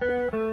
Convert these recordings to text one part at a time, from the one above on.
Hoy indu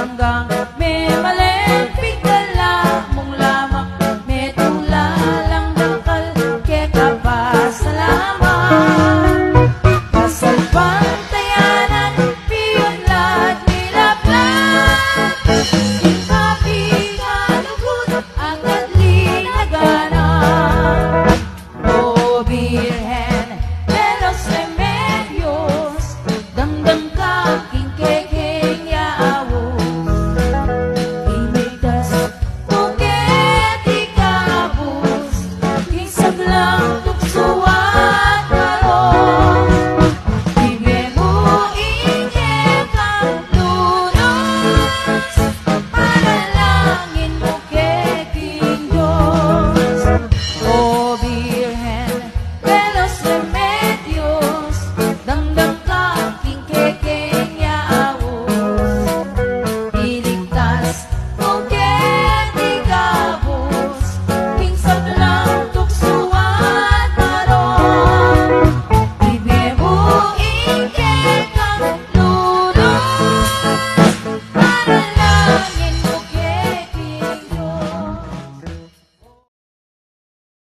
Sandang